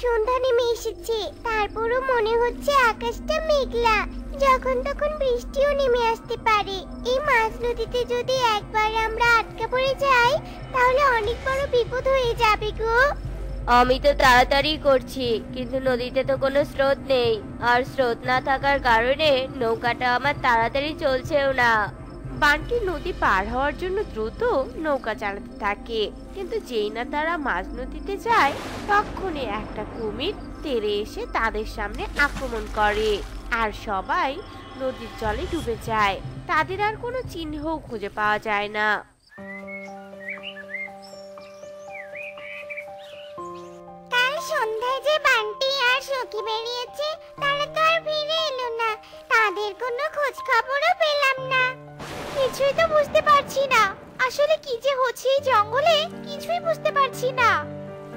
সন্ধ্যা নেমে এসেছে। তারপরও মনে হচ্ছে আকাশটা মেঘলা। যখন তখন বৃষ্টিও নেমে আসতে পারে। এই মাছ নদীতে যদি একবার আমরা আটকা পড়ে যাই তাহলে অনেক বড় বিপদ হয়ে যাবে গো। আমি তো তাড়াতাড়ি করছি কিন্তু নদীতে তো কোনো স্রোত নেই। আর স্রোত না থাকার কারণে নৌকাটা আমার তাড়াতাড়ি চলছেও না। বানটি নদী পার হওয়ার জন্য দ্রুত নৌকা চালাতে থাকে। কিন্তু যেই না তারা মাঝ নদীতে যায়, তখনই একটা কুমির তেরে এসে তাদের সামনে আক্রমণ করে। আর সবাই নদীর জলে ডুবে যায়। তাদের আর কোনো চিহ্নও খুঁজে পাওয়া যায় না। সন্ধ্যায় যে বান্টি আর সখী বেরিয়েছে, তারা তো আর ফিরে এলো না। তাদের কোনো খোঁজ খবরও পেলাম না। কিছুই তো বুঝতে পারছি না। আসলে কি যে হচ্ছে এই জঙ্গলে? কিছুই বুঝতে পারছি না।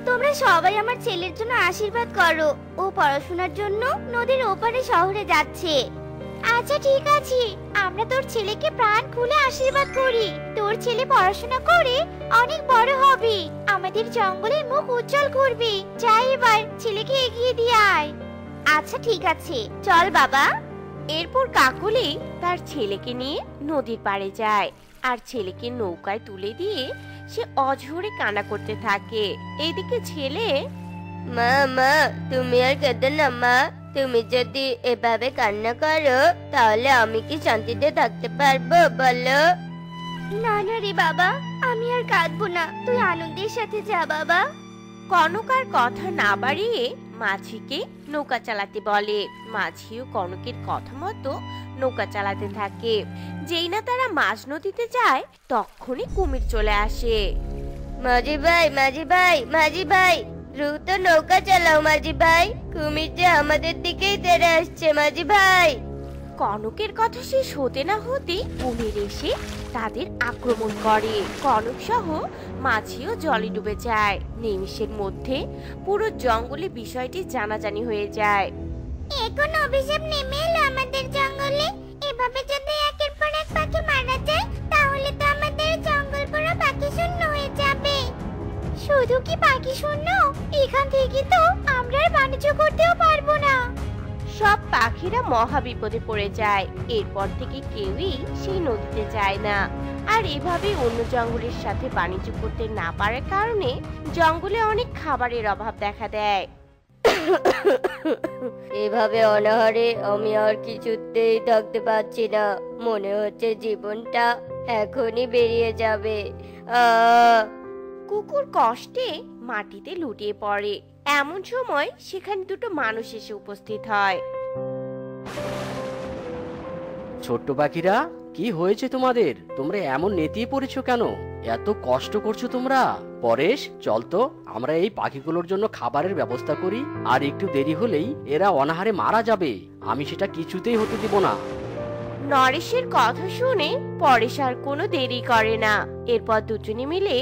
তোমরা সবাই আমার ছেলের জন্য আশীর্বাদ করো। ও পড়াশোনার জন্য নদীর ওপারে শহরে যাচ্ছে। আচ্ছা ঠিক আছে। আমরা তোর ছেলেকে প্রাণ খুলে আশীর্বাদ করি। তোর ছেলে পড়াশোনা করে অনেক বড় হবে। আমাদের জঙ্গলের মুখ উজ্জ্বল করবে। যাই এবার ছেলেকে এগিয়ে দিয়ে আয়। আচ্ছা ঠিক আছে। চল বাবা। এরপর কাকুলি তার ছেলেকে নিয়ে নদীর পাড়ে যায়। আর ছেলেকে নৌকায় তুলে দিয়ে সে অঝরে কান্না করতে থাকে। এইদিকে ছেলে মা মা তুমি আর কেঁদো না মা। তুমি যদি এভাবে কান্না করো তাহলে আমি কি শান্তিতে থাকতে পারব বলো? না না রে বাবা আমি আর কাঁদবো না। তুই আনন্দের সাথে যা বাবা। কনকার কথা না বাড়িয়ে মাঝিকে নৌকা চালাতে বলে। মাঝিও কনকের কথা মতো নৌকা চালাতে থাকে। যেই না তারা মাঝ নদীতে যায়, তখনই কুমির চলে আসে। মাঝি ভাই মাঝি ভাই মাঝি ভাই, দ্রুত নৌকা চালাও মাঝি ভাই। কুমিরটা আমাদের দিকেই তেড়ে আসছে মাঝি ভাই। কনকের কথা শেষ হতে না হতে কুমির এসে তাদের আক্রমণ করে। কনক সহ মাঝিও জলে ডুবে যায়। নিমিষের মধ্যে পুরো জঙ্গলে বিষয়টি জানাজানি হয়ে যায়। এখন অভিশাপ নেমে এলো আমাদের জঙ্গলে। এভাবে যদি একের পর এক পাখি মারা যায়, তাহলে তো আমাদের জঙ্গল পুরো পাখি শূন্য হয়ে যাবে। শুধু কি পাখি শূন্য? এখান থেকে তো আমরা আর বাণিজ্য করতেও পারব না। সব পাখিরা মহা বিপদে পড়ে যায়। এরপর থেকে কেউই সেই নদীতে যায় না। আর এভাবে অন্য জঙ্গলের সাথে বাণিজ্য করতে না পারার কারণে জঙ্গলে অনেক খাবারের অভাব দেখা দেয়। এভাবে অনাহারে আমি আর কিছুতেই থাকতে পারছি না। মনে হচ্ছে জীবনটা এখনই বেরিয়ে যাবে। কুকুর কষ্টে মাটিতে লুটিয়ে পড়ে। এমন সময় সেখানে দুটো মানুষ এসে উপস্থিত হয়। ছোট্ট পাখিরা, কি হয়েছে তোমাদের? তোমরা এমন নেতিয়ে পড়েছো কেন? এত কষ্ট করছ তোমরা? পরেশ, চল তো, আমরা এই পাখিগুলোর জন্য খাবারের ব্যবস্থা করি, আর একটু দেরি হলেই এরা অনাহারে মারা যাবে। আমি সেটা কিছুতেই হতে দিব না। নরেশের কথা শুনে পরেশ আর কোনো দেরি করে না। এরপর দুজনে মিলে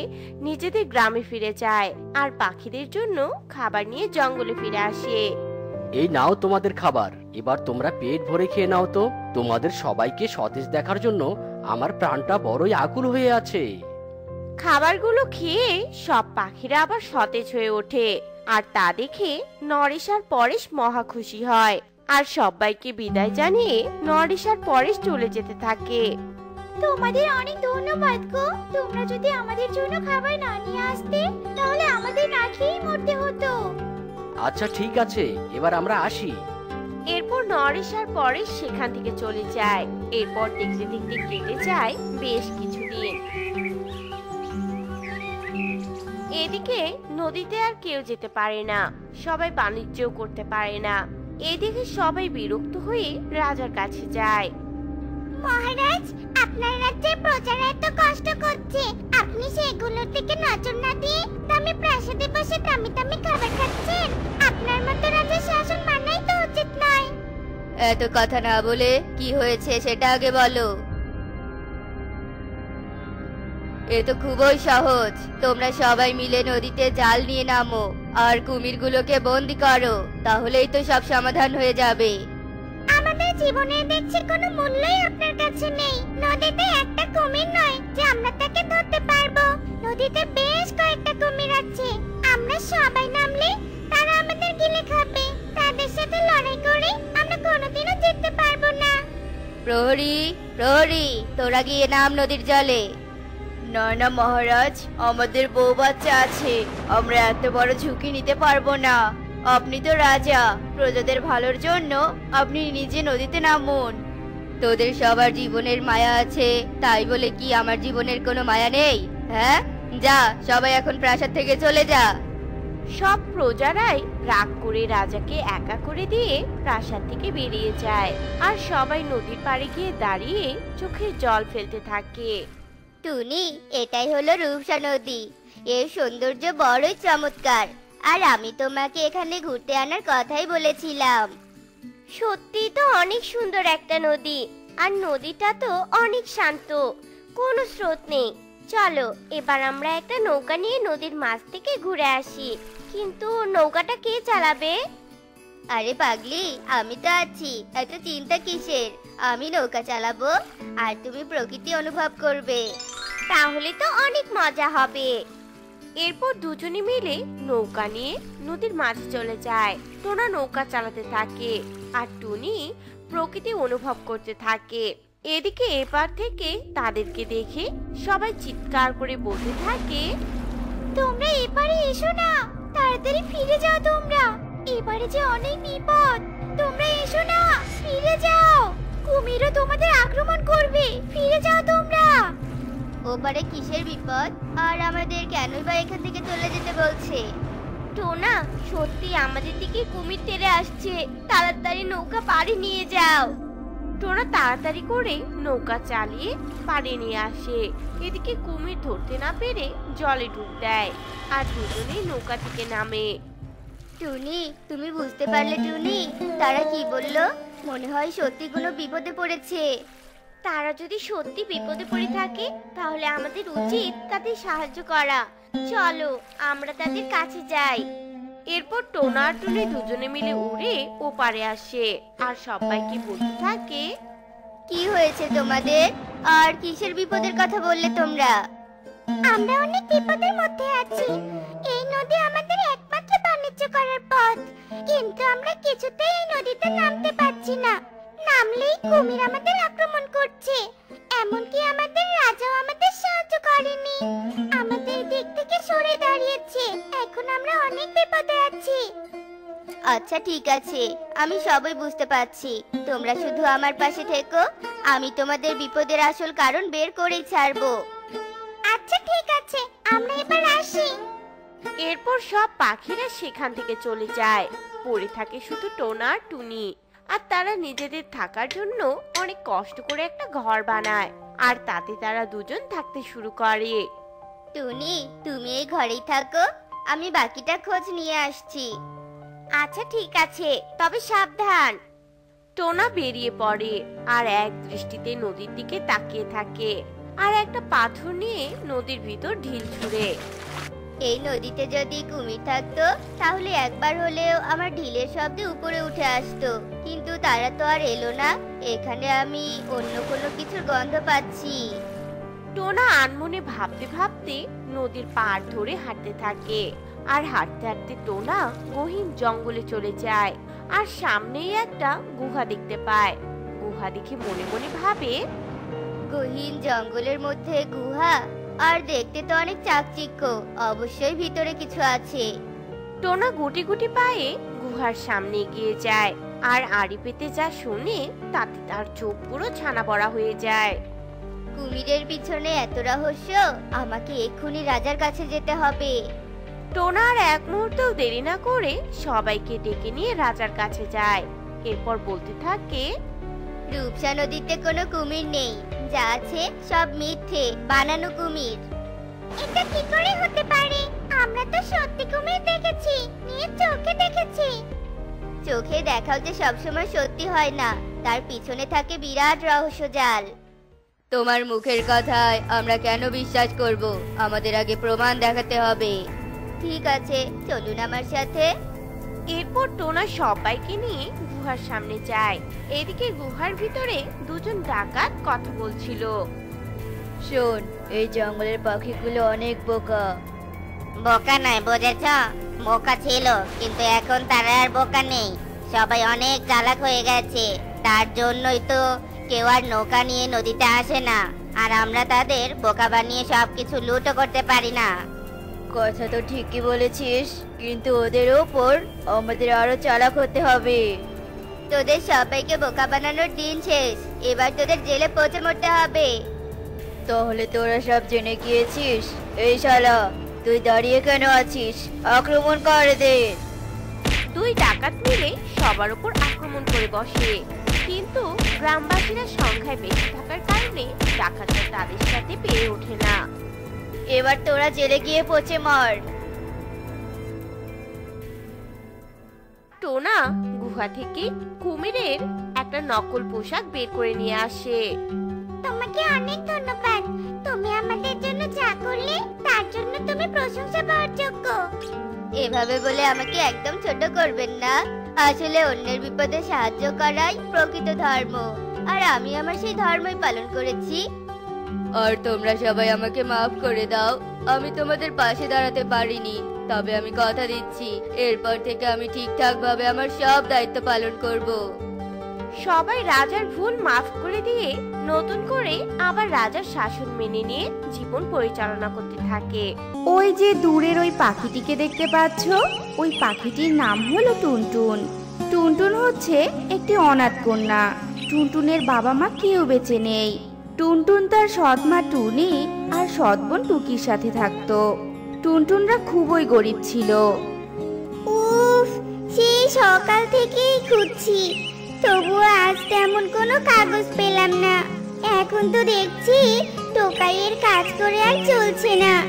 নিজেদের গ্রামে ফিরে যায় আর পাখিদের জন্য খাবার নিয়ে জঙ্গলে ফিরে আসে। এই নাও তোমাদের খাবার এবার তোমরা পেট ভরে খেয়ে নাও তো। তোমাদের সবাইকে সতেজ দেখার জন্য আমার প্রাণটা বড়ই আকুল হয়ে আছে। খাবারগুলো খেয়ে সব পাখিরা আবার সতেজ হয়ে ওঠে। আর তা দেখে নরেশ আর পরেশ মহা খুশি হয়। আর সবাইকে বিদায় জানিয়ে নরেশ আর পরেশ চলে যেতে থাকে। তোমাদের অনেক ধন্যবাদ গো। তোমরা যদি আমাদের জন্য খাবার না নিয়ে আসতে তাহলে আমাদের না খেয়েই মরতে হতো। আচ্ছা ঠিক আছে। এবার আমরা আসি। এরপর নরেশ আর পরেশ সেখান থেকে চলে যায়। এরপর দেখতে দেখতে কেটে যায় বেশ কিছুদিন। এদিকে নদীতে আর কেউ যেতে পারে না। সবাই বাণিজ্যও করতে পারে না। এদিকে সবাই বিরক্ত হয়ে রাজার কাছে যায়। মহারাজ আপনার রাজ্যের প্রজারা এত কষ্ট করছে। আপনি সেগুলোর দিকে নজর না দিয়ে দামি প্রাসাদে বসে দামি দামি খাবার খাচ্ছেন। আপনার মতো রাজার শাসন মানাই তো উচিত নয়। এত কথা না বলে কি হয়েছে সেটা আগে বলো। এ তো খুবই সহজ। তোমরা সবাই মিলে নদীতে জাল নিয়ে নামো। আর কুমিরগুলোকে বন্দি করো তাহলেই তো সব সমাধান হয়ে যাবে। আমাদের জীবনের দেখছি কোনো মূল্যই আপনার কাছে নেই। নদীতে একটা কুমির নয় যে আমরা তাকে ধরতে পারব। নদীতে বেশ কয়েকটা কুমির আছে। আমরা সবাই নামলে তারা আমাদের গিলে খাবে। তাদের সাথে লড়াই করে আমরা কোনোদিনও জিততে পারব না। প্রহরী প্রহরী তোরা গিয়ে নাম নদীর জলে। না না, মহারাজ, আমাদের বউ বাচ্চা আছে। আমরা এত বড় ঝুঁকি নিতে পারব না। আপনি তো রাজা, প্রজাদের ভালোর জন্য আপনি নিজে নদীতে নামুন। তোদের সবার জীবনের মায়া আছে, তাই বলে কি আমার জীবনের কোনো মায়া নেই? হ্যাঁ? যা, সবাই এখন প্রাসাদ থেকে চলে যা। সব প্রজারাই রাগ করে রাজাকে একা করে দিয়ে প্রাসাদ থেকে বেরিয়ে যায়। আর সবাই নদীর পাড়ে গিয়ে দাঁড়িয়ে চোখের জল ফেলতে থাকে। টুনি এটাই হলো রূপসা নদী। এর সৌন্দর্য বড়ই চমৎকার। আর আমি তোমাকে এখানে ঘুরতে আনার কথাই বলেছিলাম। সত্যি তো অনেক সুন্দর একটা নদী আর নদীটা তো অনেক শান্ত। কোনো স্রোত নেই। চলো এবার আমরা একটা নৌকা নিয়ে নদীর মাছ থেকে ঘুরে আসি। কিন্তু নৌকাটা কে চালাবে? আরে পাগলি আমি তো আছি। এত চিন্তা কিসের? আমি নৌকা চালাবো আর তুমি প্রকৃতি অনুভব করবে। তাহলে তো অনেক মজা হবে। এরপর দুজনে মিলে নৌকা নিয়ে নদীর মাঝে চলে যায়। টোনা নৌকা চালাতে থাকে আর টুনি প্রকৃতি অনুভব করতে থাকে। এদিকে এপার থেকে তাদেরকে দেখে সবাই চিৎকার করে বলতে থাকে, তোমরা এপারে এসো না, তাড়াতাড়ি ফিরে যাও তোমরা। এবারে যে অনেক বিপদ, তোমরা এসো না, ফিরে যাও। কুমিরও তোমাদের আক্রমণ করবে, ফিরে যাও তোমরা। ওপারে কিসের বিপদ? আর আমাদের কেনই বা এখান থেকে চলে যেতে বলছে? টোনা সত্যি আমাদের দিকে কুমির তেড়ে আসছে। তাড়াতাড়ি নৌকা পাড়ে নিয়ে যাও। টোনা তাড়াতাড়ি করে নৌকা চালিয়ে পাড়ে নিয়ে আসে। এদিকে কুমির ধরতে না পেরে জলে ডুব দেয় আর দুজনেই নৌকা থেকে নামে। টুনি তুমি বুঝতে পারলে টুনি তারা কি বলল? মনে হয় সত্যি কোনো বিপদে পড়েছে। তারা যদি সত্যি বিপদে পড়ে থাকে তাহলে আমাদের উচিত তাদের সাহায্য করা। চলো আমরা তাদের কাছে যাই। এরপর টোনা আর টুনি দুজনে মিলে উড়ে ওপারে আসে। আর সবাইকে বলতে থাকে? কি হয়েছে তোমাদের? আর কিসের বিপদের কথা বললে তোমরা? আমরা অনেক বিপদের মধ্যে আছি। এই নদী আমাদের একমাত্র বাণিজ্য করার পথ। কিন্তু আমরা কিছুতেই এই নদীতে নামতে পারছি না। নামলেই কুমির আমাদের আক্রমণ করছে। এমনকি আমাদের রাজাও আমাদের সাহায্য করেনি। আমাদের দিক থেকে সরে দাঁড়িয়েছে। এখন আমরা অনেক বিপদে আছি। আচ্ছা ঠিক আছে। আমি সবই বুঝতে পারছি। তোমরা শুধু আমার পাশে থেকো। আমি তোমাদের বিপদের আসল কারণ বের করেই ছাড়বো। আচ্ছা ঠিক আছে। আমরা এবার আসি। এরপর সব পাখিরা সেখান থেকে চলে যায়। পড়ে থাকে শুধু টোনা আর টুনি। আর তারা নিজেদের থাকার জন্য অনেক কষ্ট করে একটা ঘর বানায়। আর তাতে তারা দুজন থাকতে শুরু করে। টুনি তুমি এই ঘরেই থাকো। আমি বাকিটা খোঁজ নিয়ে আসছি। আচ্ছা ঠিক আছে তবে সাবধান। টোনা বেরিয়ে পড়ে আর এক দৃষ্টিতে নদীর দিকে তাকিয়ে থাকে। আর একটা পাথর নিয়ে নদীর ভিতর ঢিল ছুঁড়ে। এই নদীতে যদি কুমির থাকতো তাহলে একবার হলেও আমার ঢিলের শব্দে উপরে উঠে আসতো। কিন্তু তারা তো আর এলো না। এখানে আমি অন্য কোনো কিছুর গন্ধ পাচ্ছি। টোনা আনমনে ভাবতে ভাবতে নদীর পাড় ধরে হাঁটতে থাকে। আর হাঁটতে হাঁটতে টোনা গহীন জঙ্গলে চলে যায়। আর সামনেই একটা গুহা দেখতে পায়। গুহা দেখে মনে মনে ভাবে গহীন জঙ্গলের মধ্যে গুহা? আর দেখতে তো অনেক চাকচিক্য। অবশ্যই ভিতরে কিছু আছে। টোনা গুটি গুটি পায়ে গুহার সামনে গিয়ে যায়। আর আড়ি পেতে যা শুনে তাতে তার চোখ পুরো ছানা পড়া হয়ে যায়। কুমিরের পিছনে এত রহস্য আমাকে এক্ষুনি রাজার কাছে যেতে হবে। টোনার এক মুহূর্তেও দেরি না করে সবাইকে ডেকে নিয়ে রাজার কাছে যায়। এরপর বলতে থাকে রূপসা নদীতে কোনো কুমির নেই। যা আছে সব মিথ্যে বানানো কুমির। এটা কি করে হতে পারে? আমরা তো সত্যি কুমির দেখেছি নিজ চোখে দেখেছি। চোখে দেখাও যে সবসময় সত্যি হয় না তার পিছনে থাকে বিরাট রহস্য জাল। তোমার মুখের কথায় আমরা কেন বিশ্বাস করব? আমাদের আগে প্রমাণ দেখাতে হবে। ঠিক আছে চলুন আমার সাথে। এরপর টোনা সবাইকে নিয়ে গুহার সামনে যায়। এদিকে গুহার ভিতরে দুজন ডাকাত কথা বলছিল। শোন এই জঙ্গলের পাখিগুলো অনেক বোকা। বোকা নয় বুঝেছ? বোকা ছিল কিন্তু এখন তারা আর বোকা নেই। সবাই অনেক চালাক হয়ে গেছে। তার জন্যই তো কেউ আর নৌকা নিয়ে নদীতে আসে না। আর আমরা তাদের বোকা বানিয়ে সবকিছু লুটও করতে পারি না। কথা তো ঠিকই বলেছিস কিন্তু ওদের ওপর আমাদের আরও চালাক হতে হবে। তোদের সবাইকে বোকা বানানোর দিন শেষ। এবার তোদের জেলে পৌঁছে মরতে হবে। তাহলে তোরা সব জেনে গিয়েছিস? এই শালা তুই দাঁড়িয়ে কেন আছিস? আক্রমণ কর এদের দুই ডাকাত মিলে সবার উপর আক্রমণ করে বসে। কিন্তু গ্রামবাসীরা সংখ্যায় বেশি থাকার কারণে ডাকাতরা তাদের সাথে পেরে ওঠে না। এবার তোরা জেলে গিয়ে পচে মর। টোনা গুহা থেকে কুমিরের একটা নকল পোশাক বের করে নিয়ে আসে। তোমাকে অনেক ধন্যবাদ। তুমি আমাদের জন্য যা করলে তার জন্য তুমি প্রশংসা পাওয়ার যোগ্য। এভাবে বলে আমাকে একদম ছোট করবেন না। আসলে অন্যের বিপদে সাহায্য করাই প্রকৃত ধর্ম। আর আমি আমার সেই ধর্মই পালন করেছি। আর তোমরা সবাই আমাকে মাফ করে দাও। আমি তোমাদের পাশে দাঁড়াতে পারিনি। তবে আমি কথা দিচ্ছি এরপর থেকে আমি ঠিকঠাক ভাবে আমার সব দায়িত্ব পালন করব। সবাই রাজার ভুল মাফ করে দিয়ে নতুন করে আবার রাজার শাসন মেনে নিয়ে জীবন পরিচালনা করতে থাকে। ওই যে দূরের ওই পাখিটিকে দেখতে পাচ্ছ? ওই পাখিটির নাম হলো টুনটুন। টুনটুন হচ্ছে একটি অনাথ কন্যা। টুনটুনের বাবা মা কেউ বেঁচে নেই। টুনটুন তার সৎ মা টুনি আর সৎ বোন টুকির সাথে থাকতো। টুনটুনরা খুবই গরিব ছিল। উফ, সেই সকাল থেকেই খুঁজছি। তবুও আজ তেমন কোনো কাগজ পেলাম না। এখন তো দেখছি টোকাইয়ের কাজ করে আর চলছে না।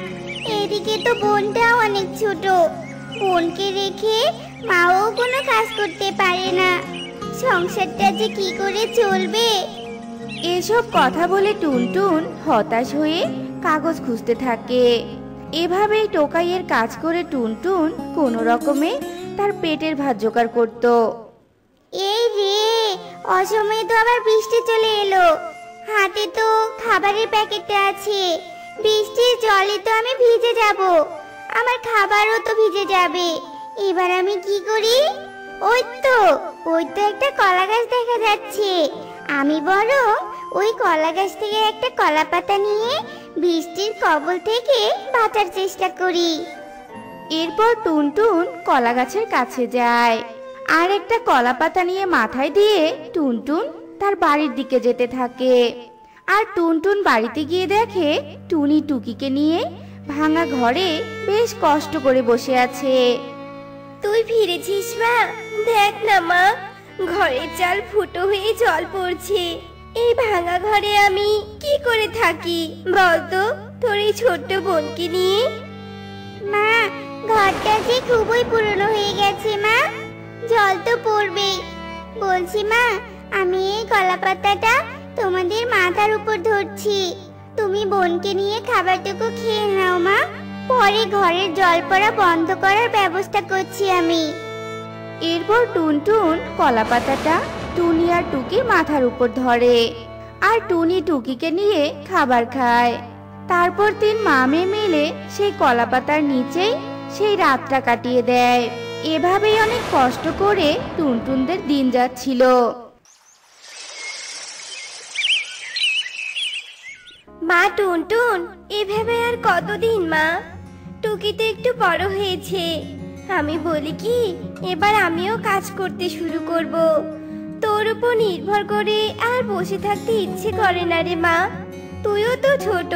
এদিকে তো বোনটাও অনেক ছোট। বোনকে রেখে মাও কোনো কাজ করতে পারে না। সংসারটা যে কি করে চলবে? এসব কথা বলে টুনটুন হতাশ হয়ে কাগজ খুঁজতে থাকে। এভাবেই টোকাইয়ের কাজ করে টুনটুন কোনো রকমে তার পেটের ভাত জোগাড় করতো। এই রে, অসময়ে তো আবার বৃষ্টি চলে এলো। হাতে তো খাবারের প্যাকেটটা আছে। বৃষ্টির জলে তো আমি ভিজে যাব। আমার খাবারও তো ভিজে যাবে। এবার আমি কি করি? ওই তো ওই তো একটা কলা গাছ দেখা যাচ্ছে। আমি বরং ওই কলা গাছ থেকে একটা কলা পাতা নিয়ে বৃষ্টির কবল থেকে বাঁচার চেষ্টা করি। এরপর টুনটুন কলা গাছের কাছে যায়। আর একটা কলা পাতা নিয়ে মাথায় দিয়ে টুনটুন তার বাড়ির দিকে যেতে থাকে। আর টুনটুন বাড়িতে গিয়ে দেখে টুনি টুকিকে নিয়ে ভাঙা ঘরে বেশ কষ্ট করে বসে আছে। তুই ফিরেছিস মা? দেখ না মা ঘরের চাল ফুটো হয়ে জল পড়ছে। এই ভাঙা ঘরে আমি কি করে থাকি? বলতো তোর এই ছোট্ট বোনকে নিয়ে? মা ঘরটা যে খুবই পুরনো হয়ে গেছে মা। জল তো পড়বেই। বলছি মা আমি এই কলা পাতাটা তোমাদের মাথার উপর ধরছি। তুমি বোনকে নিয়ে খাবারটুকু খেয়ে নাও মা। পরে ঘরের জল পড়া বন্ধ করার ব্যবস্থা করছি আমি। এরপর টুনটুন কলা পাতাটা টুনি আর টুকি মাথার উপর ধরে আর টুনি টুকিকে নিয়ে খাবার খায়। তারপর তিন মামে মিলে সেই কলাপাতার নিচেই সেই রাতটা কাটিয়ে দেয়। এভাবেই অনেক কষ্ট করে টুনটুনদের দিন যাচ্ছিল। মা টুনটুন, এভাবে আর কতদিন মা? টুকি তো একটু বড় হয়েছে। আমি বলি কি, এবার আমিও কাজ করতে শুরু করব। তোর উপর নির্ভর করে আর বসে থাকতে ইচ্ছে করে না রে মা। তুইও তো ছোট।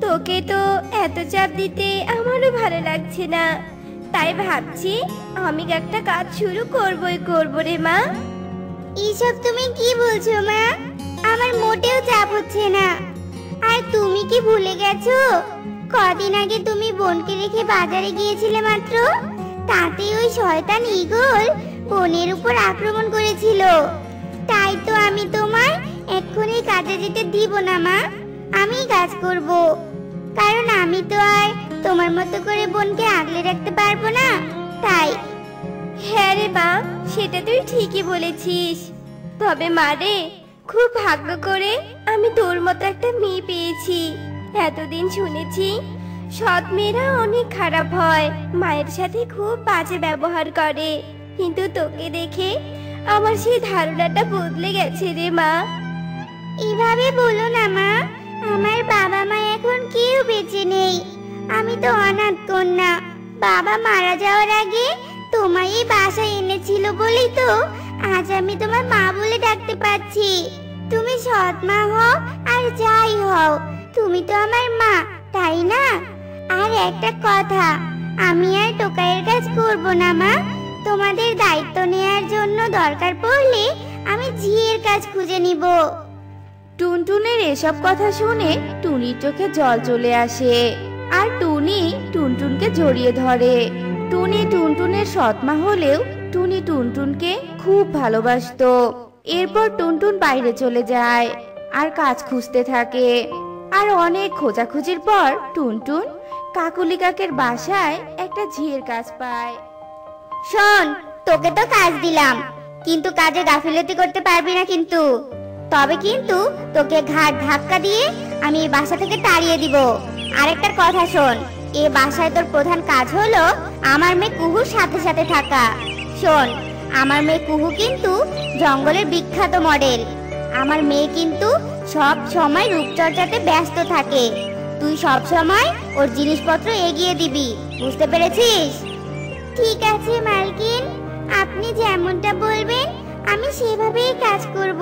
তোকে তো এত চাপ দিতে আমারও ভালো লাগছে না। তাই ভাবছি আমি একটা কাজ শুরু করবই করব রে মা। এইসব তুমি কি বলছো মা? আমার মোটেও চাপ হচ্ছে না। আর তুমি কি ভুলে গেছো? কদিন আগে তুমি বোনকে রেখে বাজারে গিয়েছিলে মাত্র? তাতে ওই শয়তান ইগল বোনের উপর আক্রমণ করেছিল। তাই তো আমি তোমার এক্ষুনি কাজে যেতে দিব না, মা। আমি কাজ করব। কারণ আমি তো আর তোমার মতো করে বোনকে আগলে রাখতে পারব না, তাই। হ্যাঁ রে মা সেটা তুই ঠিকই বলেছিস। তবে মা রে, খুব ভাগ্য করে আমি তোর মতো একটা মেয়ে পেয়েছি। এতদিন শুনেছি, সৎ মেয়েরা অনেক খারাপ হয়, মায়ের সাথে খুব বাজে ব্যবহার করে। কিন্তু তোকে দেখে আমার সেই ধারণাটা বদলে গেছে রে মা। এভাবে বলো না মা, আমার বাবা মা এখন কেউ বেঁচে নেই। আমি তো অনাথ কন্যা। বাবা মারা যাওয়ার আগে তোমায় এই বাসায় এনেছিল বলেই তো আজ আমি তোমার মা বলে ডাকতে পারছি। তুমি সৎ মা হও আর যাই হও, তুমি তো আমার মা, তাই না? আর একটা কথা, আমি আর টোকাইয়ের কাজ করব না মা। তোমাদের দায়িত্ব নেয়ার জন্য দরকার পড়লে আমি ঝিয়ের কাজ খুঁজে নিব। টুনটুনের এসব কথা শুনে টুনির চোখে জল চলে আসে আর টুনি টুনটুনকে জড়িয়ে ধরে। টুনি টুনটুনের সৎমা হলেও টুনি টুনটুনকে খুব ভালোবাসতো। এরপর টুনটুন বাইরে চলে যায় আর কাজ খুঁজতে থাকে। আর অনেক খোঁজাখুঁজির পর টুনটুন কাকুলি কাকের বাসায় একটা ঝিয়ের কাজ পায়। শোন, তোকে তো কাজ দিলাম। কিন্তু কাজে গাফিলতি করতে পারবি না কিন্তু। তবে কিন্তু তোকে ঘাট ধাক্কা দিয়ে আমি এই বাসা থেকে তাড়িয়ে দিব। আরেকটা কথা শোন, এ বাসায় তোর প্রধান কাজ হলো আমার মেয়ে কুহুর সাথে সাথে থাকা। শোন, আমার মেয়ে কুহু কিন্তু জঙ্গলের বিখ্যাত মডেল। আমার মেয়ে কিন্তু সব সময় রূপচর্চাতে ব্যস্ত থাকে। তুই সব সময় ওর জিনিসপত্র এগিয়ে দিবি, বুঝতে পেরেছিস? ঠিক আছে মালকিন আপনি যেমনটা বলবেন, আমি সেভাবেই কাজ করব।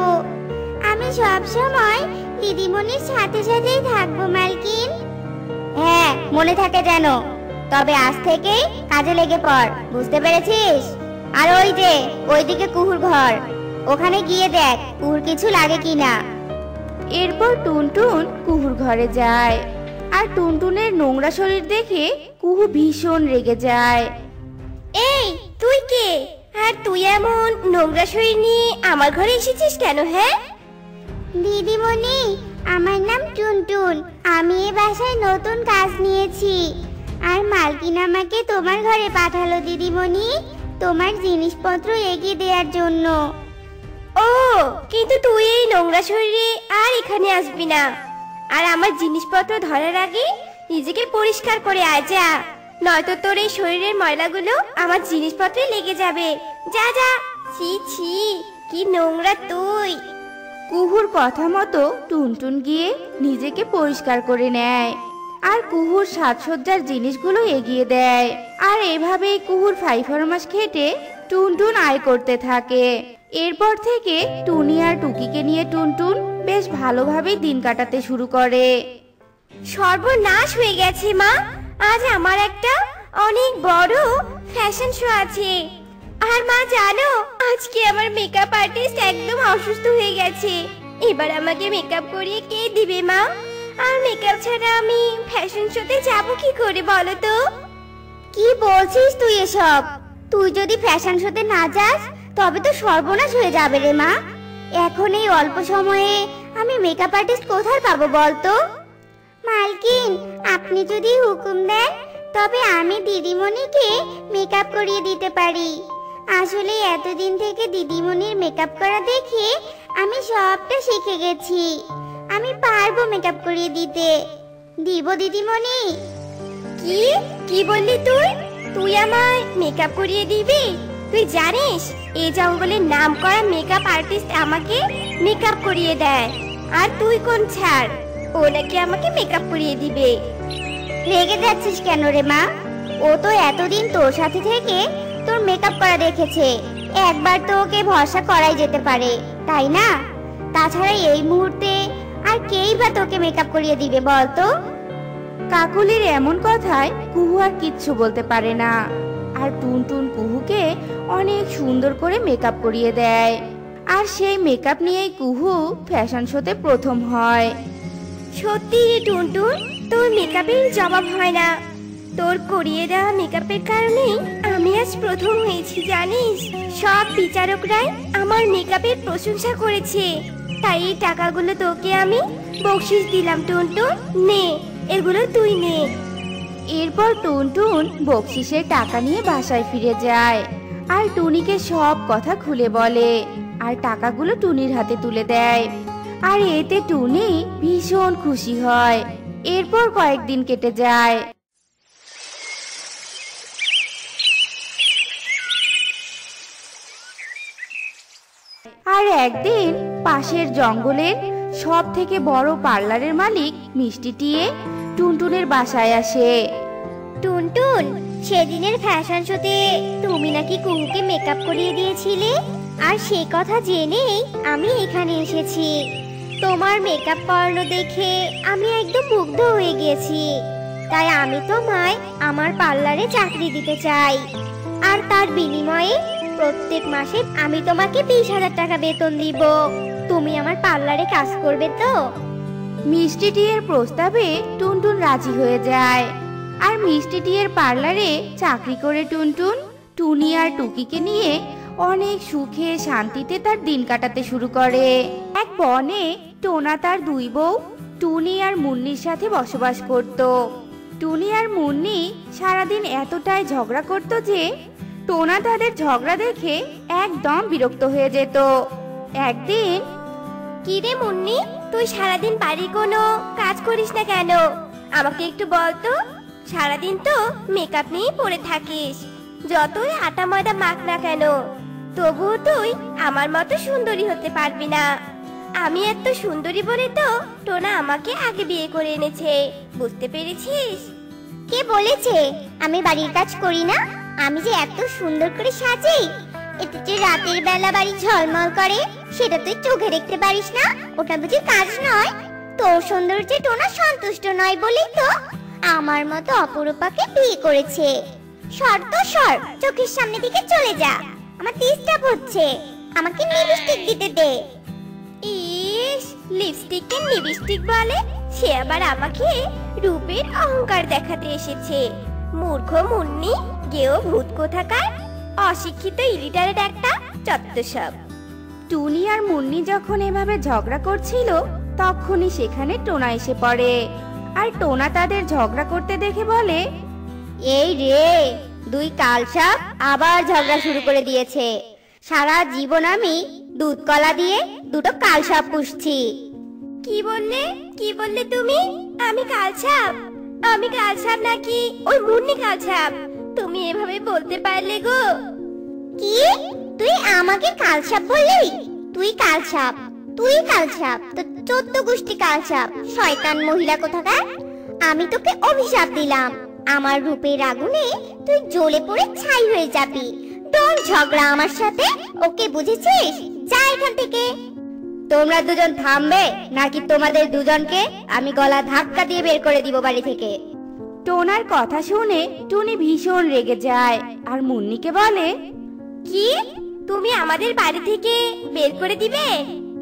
আমি সব সময় দিদিমণির সাথে সাথেই থাকব মালকিন হ্যাঁ মনে থাকে যেন। তবে আজ থেকেই কাজে লেগে পড়, বুঝতে পেরেছিস? আর ওই যে, ওইদিকে কুহুর ঘর। ওখানে গিয়ে দেখ, কুহুর কিছু লাগে কিনা। এরপর টুনটুন কুহুর ঘরে যায়। আর টুনটুনের নোংরা শরীর দেখে কুহু ভীষণ রেগে যায়। এই তুই কে? আর তুই এমন নোংরা শরীর নিয়ে আমার ঘরে এসেছিস কেন হ্যাঁ? দিদিমণি আমার নাম টুনটুন। আমি এ বাসায় নতুন কাজ নিয়েছি। আর মালকিন আমাকে তোমার ঘরে পাঠালো দিদিমণি তোমার জিনিসপত্র এগিয়ে দেওয়ার জন্য। ও কিন্তু তুই এই নোংরা শরীরে আর এখানে আসবি না। আর আমার জিনিসপত্র ধরার আগে নিজেকে পরিষ্কার করে আয় যা। নয়তো তোর এই শরীরের ময়লাগুলো আমার জিনিসপত্রে লেগে যাবে। যা যা। ছি ছি। কি নোংরা তুই। কুহুর কথা মতো টুনটুন গিয়ে নিজেকে পরিষ্কার করে নেয় আর কুহুর সাজসজ্জার জিনিসগুলো এগিয়ে দেয়। আর এভাবেই কুহুর ফাই ফরমাস খেটে টুনটুন আয় করতে থাকে। এরপর থেকে টুনি আর টুকিকে নিয়ে টুনটুন বেশ ভালোভাবেই দিন কাটাতে শুরু করে। সর্বনাশ হয়ে গেছে মা। আজ আমার একটা অনেক বড় ফ্যাশন শো আছে। আর মা, জানো, আজকে আমার মেকআপ আর্টিস্ট একদম অসুস্থ হয়ে গেছে। এবার আমাকে মেকআপ করিয়ে কে দিবে, মা? আর মেকআপ ছাড়া আমি ফ্যাশন শোতে যাব কি করে, বলো তো? কি বলছিস তুই এসব? তুই যদি ফ্যাশন শোতে না যাস, তবে তো সর্বনাশ হয়ে যাবে রে মা। এখন এই অল্প সময়ে আমি মেকআপ আর্টিস্ট কোথায় পাবো বলতো? মালকিন, আপনি যদি হুকুম দেন, তবে আমি দিদিমণিকে মেকআপ করিয়ে দিতে পারি। আসলে এতদিন থেকে দিদিমণির মেকআপ করা দেখে আমি সবটা শিখে গেছি। আমি পারব মেকআপ করিয়ে দিতে। দিব দিদিমণি। কি? কি বললি তুই? তুই আমায় মেকআপ করিয়ে দিবি? তুই জানিস, এই জঙ্গলের নাম করা মেকআপ আর্টিস্ট আমাকে মেকআপ করিয়ে দেয়। আর তুই কোন ছাড়? ও নাকি আমাকে মেকআপ করিয়ে দিবে? রেগে যাচ্ছিস কেন রে মা? ও তো এতদিন তোর সাথে থেকে তোর মেকআপ করা দেখেছে। একবার তো ওকে ভরসা করাই যেতে পারে, তাই না? তাছাড়া এই মুহূর্তে আর কেই বা তোকে মেকআপ করিয়ে দিবে বল তো কাকুলির এমন কথায় কুহু আর কিচ্ছু বলতে পারে না। আর টুনটুন কুহুকে অনেক সুন্দর করে মেকআপ করিয়ে দেয়। আর সেই মেকআপ নিয়েই কুহু ফ্যাশন শোতে প্রথম হয়। সত্যি রে টুনটুন, তোর মেকআপের জবাব হয় না। তোর করিয়ে দেওয়া মেকআপের কারণেই আমি আজ প্রথম হয়েছি, জানিস? সব বিচারকরাই আমার মেকআপের প্রশংসা করেছে। তাই টাকাগুলো তোকে আমি বকশিস দিলাম, টুনটুন। নে, এগুলো তুই নে। এরপর টুনটুন বকশিসের টাকা নিয়ে বাসায় ফিরে যায়। আর টুনিকে সব কথা খুলে বলে। আর টাকাগুলো টুনির হাতে তুলে দেয়। আর এতে টুনি ভীষণ খুশি হয়। এরপর কয়েকদিন কেটে যায়। আর একদিন পাশের জঙ্গলের সব থেকে বড় পার্লারের মালিক মিষ্টি টিয়ে টুনটুনের বাসায় আসে। টুনটুন, সেদিনের ফ্যাশন শোতে তুমি নাকি কুহুকে মেকআপ করিয়ে দিয়েছিলে? আর সে কথা জেনেই আমি এখানে এসেছি। তোমার মেকআপ করানো দেখে আমি একদম মুগ্ধ হয়ে গিয়েছি তাই আমি তোমায় আমার পার্লারে চাকরি দিতে চাই। আর তার বিনিময়ে প্রত্যেক মাসে আমি তোমাকে বিশ হাজার টাকা বেতন দিব। তুমি আমার পার্লারে কাজ করবে তো? মিষ্টি টিয়ের প্রস্তাবে টুনটুন রাজি হয়ে যায়। আর মিষ্টি টিয়ের পার্লারে চাকরি করে টুনটুন, টুনি আর টুকিকে নিয়ে অনেক সুখে শান্তিতে তার দিন কাটাতে শুরু করে। এক বনে টোনা তার দুই বউ, টুনি আর মুন্নির সাথে বসবাস করত। টুনি আর মুন্নি সারাদিন এতটাই ঝগড়া করত যে, টোনা তাদের ঝগড়া দেখে একদম বিরক্ত হয়ে যেত। একদিন কি রে মুন্নি, তুই সারাদিন বাড়ি কোনো কাজ করিস না কেন? আমাকে একটু বল তো। সারাদিন তো মেকআপ নিয়েই পড়ে থাকিস। যতই আটা ময়দা মাখ না কেন, তবুও তুই আমার মতো সুন্দরী হতে পারবি না। আমি এত সুন্দরী বলে তো টোনা আমাকে আগে বিয়ে করে এনেছে। বুঝতে পেরেছিস? কে বলেছে? আমি বাড়ির কাজ করি না? আমি যে এত সুন্দর করে সাজি, এতে যে রাতের বেলা বাড়ি ঝলমল করে, সেটা তুই চোখে দেখতে পারিস না? ওটা বুঝি কাজ নয়? তোর সৌন্দর্যে টোনা সন্তুষ্ট নয় বলেই তো আমার মতো অপরূপাকে বিয়ে করেছে। সর তো সর, চোখের সামনে দিকে চলে যা। আমার ডিস্টার্ব হচ্ছে আমাকে লিপস্টিক দিতে দে। লিপস্টিককে লিপস্টিক বলে। সে আবার আমাকে রূপের অহংকার দেখাতে এসেছে। মূর্খ মুন্নি গেও ভূত কোথাকার অশিক্ষিত ইলিটারের একটা চত্ব সব টুনি আর মুন্নি যখন এভাবে ঝগড়া করছিল তখনই সেখানে টোনা এসে পড়ে। আর টোনা তাদের ঝগড়া করতে দেখে বলে এই রে দুই কালসাপ আবার ঝগড়া শুরু করে দিয়েছে। সারা জীবন আমি দুধ কলা দিয়ে দুটো কালসাপ পুষছি। কি বললে? কি বললে তুমি? আমি কালসাপ আমি কালসাপ নাকি ওই মুন্নি কালসাপ তুমি এভাবে বলতে পারলে গো। কি? তুই আমাকে কালসাপ বললি? তুই কালসাপ তুই কালসাপ তো চোদ্দ গোষ্ঠী কালসাপ শয়তান মহিলা কোথাকার? আমি তোকে অভিশাপ দিলাম। আমার রূপের আগুনে তুই জ্বলে পড়ে ছাই হয়ে যাবি। তোর ঝগড়া আমার সাথে ওকে বুঝেছিস? যা এখান থেকে। তোমরা দুজন থামবে নাকি তোমাদের দুজনকে আমি গলা ধাক্কা দিয়ে বের করে দিব বাড়ি থেকে? টোনার কথা শুনে টুনি ভীষণ রেগে যায় আর মুন্নিকে বলে কি? তুমি আমাদের বাড়ি থেকে বের করে দিবে?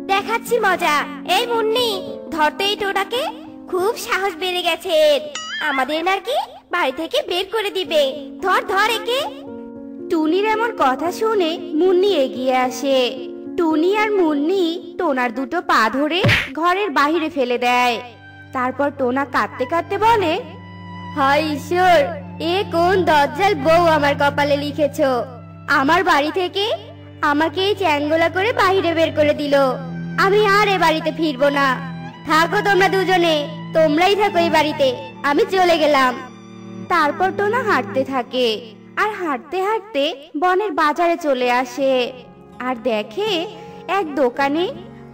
দেখাচ্ছি মজা। এই মুন্নি ধরতে এই টোটাকে খুব সাহস বেড়ে গেছে আমাদের নাকি বাড়ি থেকে বের করে দিবে। ধর ধর একে। টুনির এমন কথা শুনে মুন্নি এগিয়ে আসে। টুনি আর মুন্নি টোনার দুটো পা ধরে ঘরের বাইরে ফেলে দেয়। তারপর টোনা কাঁদতে কাঁদতে বলে, হায় ঈশ্বর, এ কোন দজ্জাল বউ আমার কপালে লিখেছো? আমার বাড়ি থেকে আমাকে এই চ্যাঙ্গোলা করে বাইরে বের করে দিল। আমি আর এ বাড়িতে ফিরবো না। থাকো তোমরা দুজনে, তোমরাই থাকো এই বাড়িতে, আমি চলে গেলাম। তারপর টোনা হাঁটতে থাকে আর হাঁটতে হাঁটতে বনের বাজারে চলে আসে। আর দেখে এক দোকানে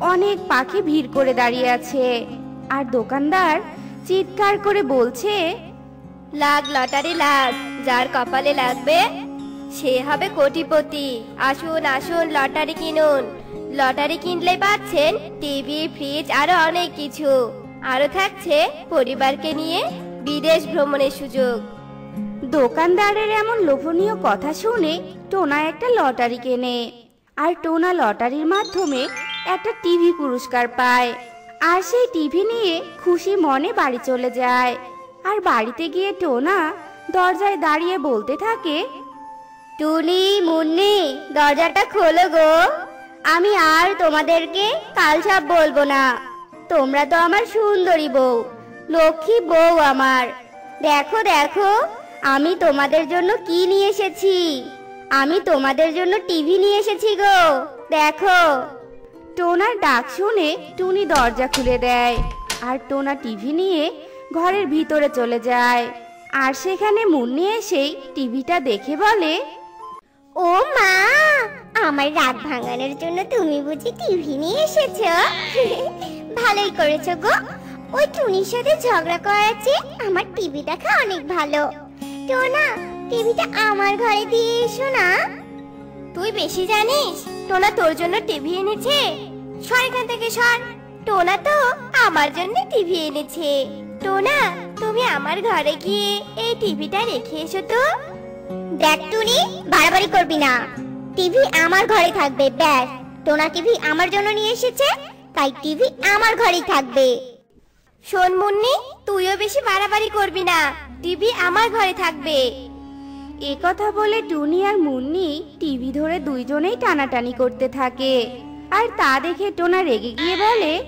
অনেক পাখি ভিড় করে দাঁড়িয়ে আছে। আর দোকানদার চিৎকার করে বলছে, লাগ লটারি লাগ, যার কপালে লাগবে সে হবে কোটিপতি। আসুন আসুন, লটারি কিনুন। লটারি কিনলে পাচ্ছেন টিভি, ফ্রিজ, আরও অনেক কিছু। আরও থাকছে পরিবারকে নিয়ে বিদেশ ভ্রমণের সুযোগ। দোকানদারের এমন লোভনীয় কথা শুনে টোনা একটা লটারি কেনে। আর টোনা লটারির মাধ্যমে একটা টিভি পুরস্কার পায়। আর সেই টিভি নিয়ে খুশি মনে বাড়ি চলে যায়। আর বাড়িতে গিয়ে টোনা দরজায় দাঁড়িয়ে বলতে থাকে, টুনি, মুন্নি, দরজাটা খোলো গো। আমি আর তোমাদেরকে কাল সব বলব না। তোমরা তো আমার সুন্দরী বউ, লক্ষ্মী বউ আমার। দেখো দেখো, আমি তোমাদের জন্য কি নিয়ে এসেছি। আমি তোমাদের জন্য টিভি নিয়ে এসেছি গো। দেখো। টোনার ডাক শুনে টুনি দরজা খুলে দেয় আর টোনা টিভি নিয়ে ঘরের ভিতরে চলে যায়। আর সেখানে মুন্নি এসেই টিভিটা দেখে বলে, ও মা, আমার রাত ভাঙানোর জন্য তুমি বুঝি টিভি নিয়ে এসেছ? ভালোই করেছ গো। ওই টুনির সাথে ঝগড়া করার চেয়ে আমার টিভি দেখা অনেক ভালো। টোনা টিভিটা আমার ঘরে দিয়ে এসো না। তুই বেশি জানিস টোনা তোর জন্য টিভি এনেছে। সর এখান থেকে সর। টোনা তো আমার জন্য টিভি এনেছে। টোনা তুমি আমার ঘরে গিয়ে এই টিভিটা রেখে এসো তো। দেখ টুনি, বাড়াবাড়ি করবি না। টিভি আমার ঘরে থাকবে, ব্যাস। টোনা টিভি আমার জন্য নিয়ে এসেছে, তাই টিভি আমার ঘরেই থাকবে। শোন মুন্নি, তুইও বেশি বাড়াবাড়ি করবি না। টিভি আমার ঘরে থাকবে। এ কথা বলে টুনি আর মুন্নি টিভি ধরে দুইজনেই টানাটানি করতে থাকে। আর তা দেখে টোনা রেগে গিয়ে বলে,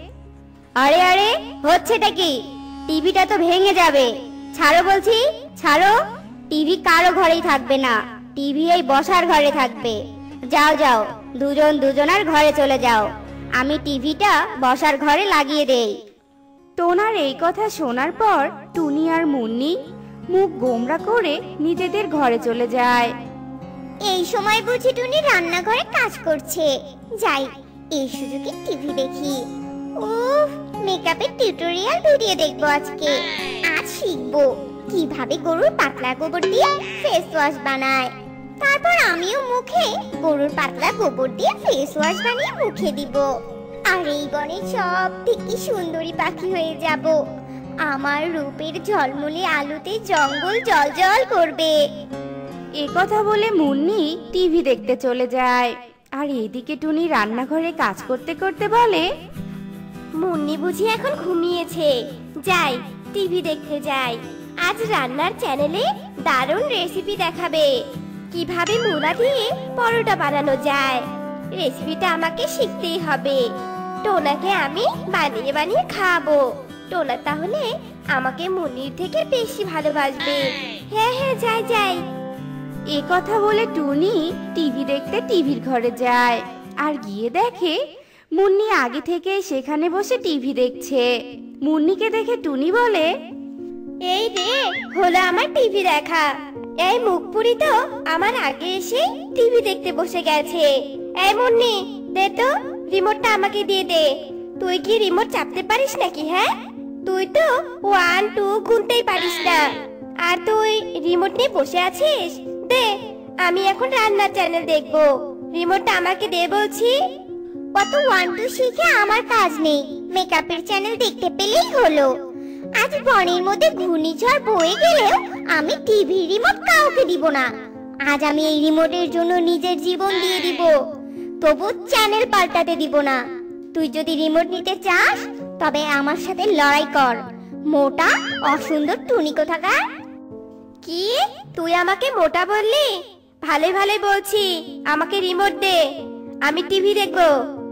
আরে আরে, হচ্ছেটা কি? টিভিটা তো ভেঙে যাবে। ছাড়ো বলছি, ছাড়ো। টিভি কারও ঘরেই থাকবে না। টিভি এই বসার ঘরে থাকবে। যাও যাও, দুজন দুজনার ঘরে চলে যাও। আমি টিভিটা বসার ঘরে লাগিয়ে দেই। টোনার এই কথা শোনার পর টুনি আর মুন্নি মুখ গোমরা করে নিজেদের ঘরে চলে যায়। এই সময় বুঝি টুনি রান্নাঘরে কাজ করছে। যাই, এই সুযোগে টিভি দেখি। উফ মেকআপের টিউটোরিয়াল ভিডিও দেখব আজকে। আজ শিখব কীভাবে গরুর পাতলা গোবর দিয়ে ফেস ওয়াশ বানায়। তারপর আমিও মুখে গরুর পাতলা গোবর দিয়ে ফেস ওয়াশ বানিয়ে মুখে দিব। আর এই বনে সব থেকে সুন্দরী পাখি হয়ে যাব। আমার রূপের ঝলমলে আলোতে জঙ্গল জলজল করবে। এ কথা বলে মুন্নি টিভি দেখতে চলে যায়। আর এদিকে টুনি রান্নাঘরে কাজ করতে করতে বলে মুন্নি বুঝি এখন ঘুমিয়েছে। যাই টিভি দেখতে যাই। আজ রান্নার চ্যানেলে দারুণ রেসিপি দেখাবে। কীভাবে মূলা দিয়ে পরোটা বানানো যায় রেসিপিটা আমাকে শিখতেই হবে। টোনাকে আমি বানিয়ে বানিয়ে খাব। টোনা তাহলে আমাকে মুন্নির থেকে বেশি ভালোবাসবে। হ্যাঁ হ্যাঁ যাই যাই। এ কথা বলে টুনি টিভি দেখতে টিভির ঘরে যায় আর গিয়ে দেখে মুন্নি আগে থেকে সেখানে বসে টিভি দেখছে। মুন্নিকে দেখে টুনি বলে এই রে হলো আমার টিভি দেখা। এই মুখপুরি তো আমার আগে এসে টিভি দেখতে বসে গেছে। এই মুন্নি দে তো রিমোটটা আমাকে দিয়ে দে। তুই কি রিমোট চাপতে পারিস নাকি হ্যাঁ? তুই তো ওয়ান টু গুনতেই পারিস না। আর তুই রিমোট নিয়ে বসে আছিস? দে, আমি এখন রান্নার চ্যানেল দেখব। রিমোটটা আমাকে দে বলছি। কত ওয়ান টু শিখে আমার কাজ নেই। মেকআপের চ্যানেল দেখতে পেলেই হলো। আজ বনের মধ্যে ঘূর্ণিঝড় বয়ে গেলেও আমি টিভি রিমোট কাউকে দিব না। আজ আমি এই রিমোটের জন্য নিজের জীবন দিয়ে দিব। তবু চ্যানেল পাল্টাতে দিব না। তুই যদি রিমোট নিতে চাস তবে আমার সাথে লড়াই কর। মোটা, অসুন্দর টুনি কোথাকার? কি? তুই আমাকে মোটা বললি? ভালোই ভালোই বলছি। আমাকে রিমোট দে। আমি টিভি দেখব।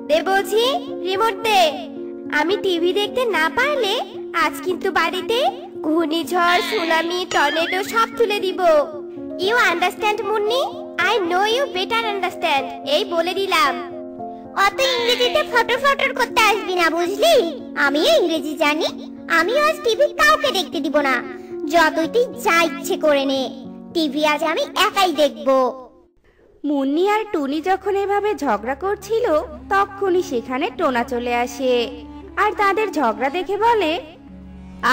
দে বলছি, রিমোট দে। আমি টিভি দেখতে না পারলে আজ কিন্তু বাড়িতে ঘূর্ণিঝড়, সুনামি, টর্নেডো সব তুলে দিব। You understand Munni? I know you better understand. এই বলে দিলাম। অত ইংরেজিতে ফটো ফটোর করতে আসবি না বুঝলি? আমিও ইংরেজি জানি আমিও আজ টিভি কাউকে দেখতে দিব না। যতই তুই যা ইচ্ছে করে নে টিভি আজ আমি একাই দেখব। মুন্নি আর টুনি যখন এভাবে ঝগড়া করছিল তখনই সেখানে টোনা চলে আসে। আর তাদের ঝগড়া দেখে বলে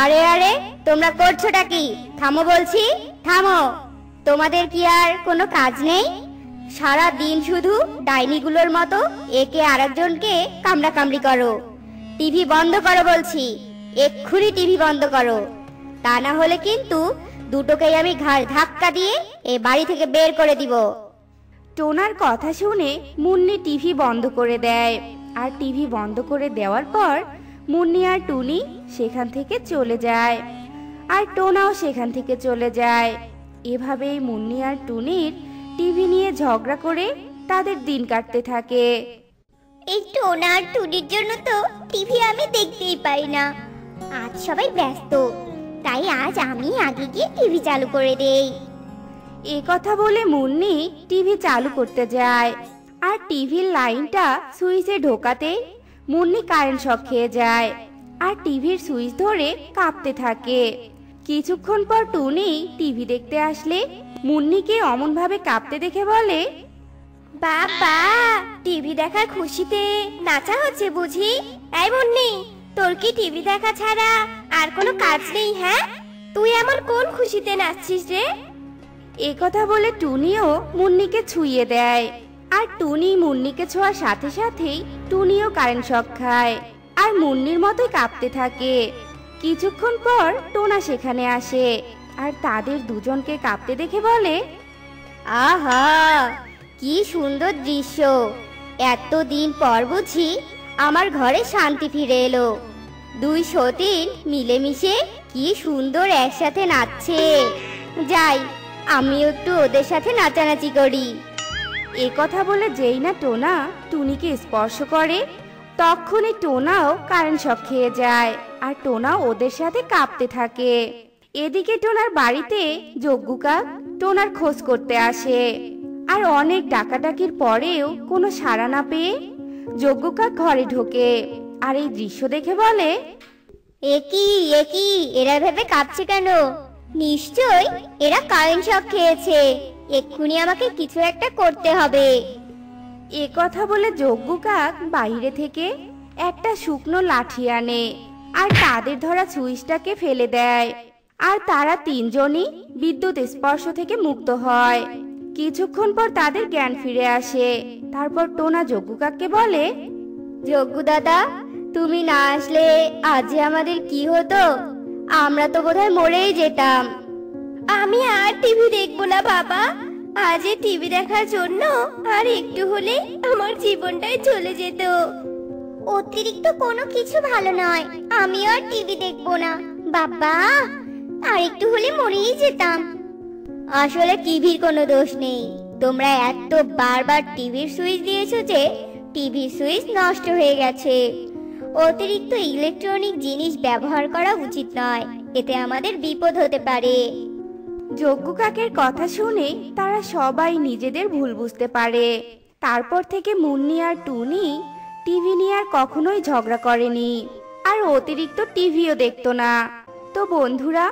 আরে আরে তোমরা করছোটা কি? থামো বলছি থামো। তোমাদের কি আর কোনো কাজ নেই? সারা দিন শুধু ডাইনিগুলোর মতো একে আরেকজনকে কামড়া কামড়ি করো। টিভি বন্ধ করো বলছি। এক্ষুনি টিভি বন্ধ করো। তা না হলে কিন্তু দুটোকেই আমি ঘাড় ধাক্কা দিয়ে এ বাড়ি থেকে বের করে দিব। টোনার কথা শুনে মুন্নি টিভি বন্ধ করে দেয়। আর টিভি বন্ধ করে দেওয়ার পর মুন্নি আর টুনি সেখান থেকে চলে যায়। আর টোনাও সেখান থেকে চলে যায়। এভাবেই মুন্নি আর টুনির টিভি নিয়ে ঝগড়া করে তাদের দিন কাটতে থাকে। এই টোনা আর টুনির জন্য তো টিভি আমি দেখতেই পাই না। আজ সবাই ব্যস্ত তাই আজ আমি আগে গিয়ে টিভি চালু করে দেই। এ কথা বলে মুন্নি টিভি চালু করতে যায় আর টিভির লাইনটা সুইচে ঢোকাতে মুন্নি কারেন্ট শক খেয়ে যায় আর টিভির সুইচ ধরে কাঁপতে থাকে। কিছুক্ষণ পর টুনি টিভি দেখতে আসলে মুন্নিকে অমন ভাবে কাঁপতে দেখে বলে বাবা টিভি দেখার খুশিতে নাচা হচ্ছে বুঝি? এই মুন্নি তোর কি টিভি দেখা ছাড়া আর কোনো কাজ নেই হ্যাঁ? তুই এমন কোন খুশিতে নাচছিস রে? এ কথা বলে টুনিও মুন্নিকে ছুঁয়ে দেয়। আর টুনি মুন্নিকে ছোঁয়ার সাথে সাথেই টুনিও কারেন্ট শক খায় আর মুন্নির মতোই কাঁপতে থাকে। কিছুক্ষণ পর টোনা সেখানে আসে। আর তাদের দুজনকে কাঁপতে দেখে বলে আহা কি সুন্দর দৃশ্য। এতদিন পর বুঝি আমার ঘরে শান্তি ফিরে এলো। দুই সতীন মিলেমিশে কি সুন্দর একসাথে নাচছে। যাই আমিও একটু ওদের সাথে নাচানাচি করি। এ কথা বলে যেই না টোনা টুনিকে স্পর্শ করে তখনই টোনাও কারেন্ট শক খেয়ে যায় আর টোনা ওদের সাথে কাঁপতে থাকে। এদিকে টোনার বাড়িতে যজ্ঞু কাক টোনার খোঁজ করতে আসে। আর অনেক ডাকাডাকির পরেও কোনো সাড়া না পেয়ে যজ্ঞু কাক ঘরে ঢোকে আর এই দৃশ্য দেখে বলে একই একই এরা ভেবে কাঁপছে কেন? নিশ্চয় এরা কারেন্ট শক খেয়েছে। এক্ষুনি আমাকে কিছু একটা করতে হবে। এ কথা বলে যজ্ঞ কাক বাইরে থেকে একটা শুকনো লাঠি আনে আর তাদের ধরা সুইচটাকে ফেলে দেয়। আর তারা তিনজনই বিদ্যুৎ স্পর্শ থেকে মুক্ত হয়। কিছুক্ষণ পর তাদের জ্ঞান ফিরে আসে। তারপর টোনা যজ্ঞ কাককে বলে যজ্ঞ দাদা তুমি না আসলে আজ যে আমাদের কি হতো? আমরা তো বোধহয় মরেই যেতাম। আমি আর টিভি দেখব না বাবা। আজ এই টিভি দেখার জন্য আর একটু হলে আমার জীবনটাই চলে যেত। অতিরিক্ত কোনো কিছু ভালো নয়। আমি আর টিভি দেখব না। বাবা আর একটু হলে মরেই যেতাম। আসলে টিভির কোনো দোষ নেই। তোমরা এত বারবার টিভির সুইচ দিয়েছ যে টিভির সুইচ নষ্ট হয়ে গেছে। অতিরিক্ত ইলেকট্রনিক জিনিস ব্যবহার করা উচিত নয়। এতে আমাদের বিপদ হতে পারে। যজ্ঞ কাকের কথা শুনে তারা সবাই নিজেদের ভুল বুঝতে পারে। তারপর থেকে মুন্নি আর টুনি টিভি নিয়ে আর কখনোই ঝগড়া করেনি। আর অতিরিক্ত টিভিও দেখতো না। তো বন্ধুরা